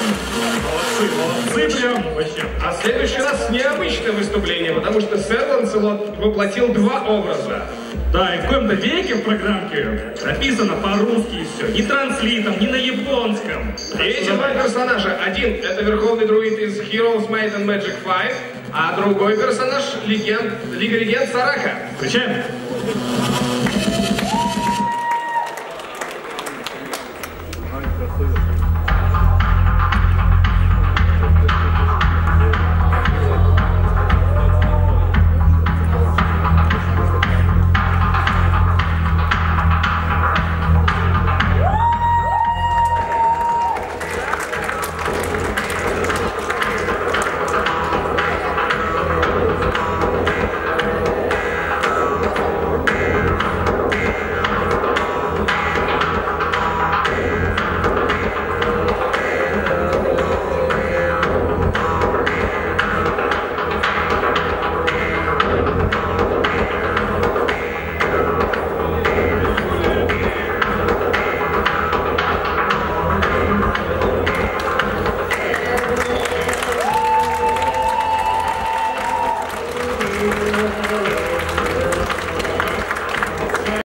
Молодцы, молодцы прям вообще. А в следующий раз необычное выступление, потому что сэр Ланселот воплотил два образа. Да, и в коем-то веке в программке написано по-русски и все. Ни транслитом, ни на японском. И эти два персонажа. Один — это верховный друид из Heroes Might and Magic 5, а другой персонаж — легенд, Лига Легенд Сарака. Включаем.